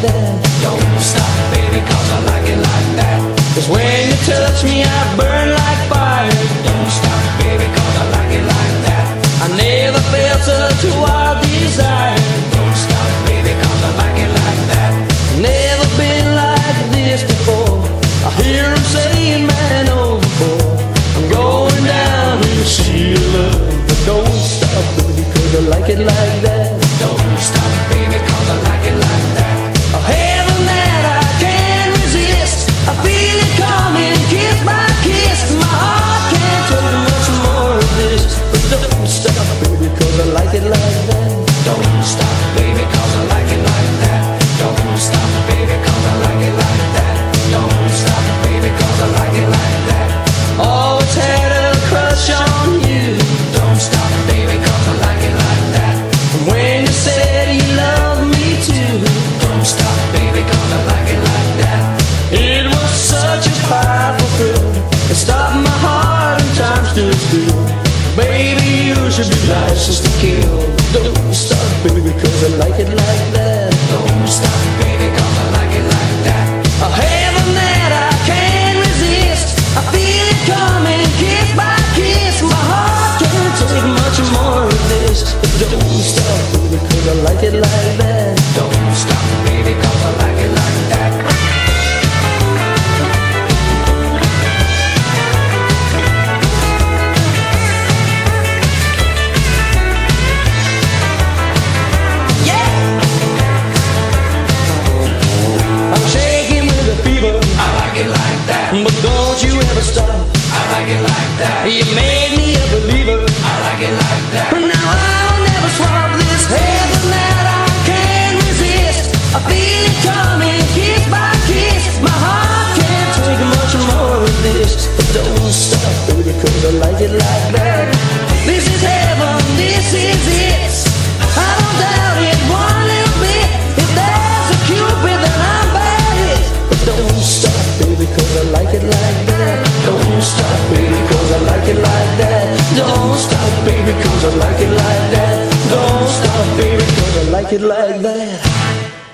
Don't stop, baby, cause I like it like that. Cause when you touch me, I burn like fire. Don't stop, baby, cause I like it like that. I never felt such wild desire. You should be just to kill. Don't stop, baby, because I like it like that. Don't stop, baby, cause I like it like that. I have a that I can't resist. I feel it coming, kiss by kiss. My heart can't take much more of this. But don't stop, baby, because I like it like that. baby, gonna like it like that.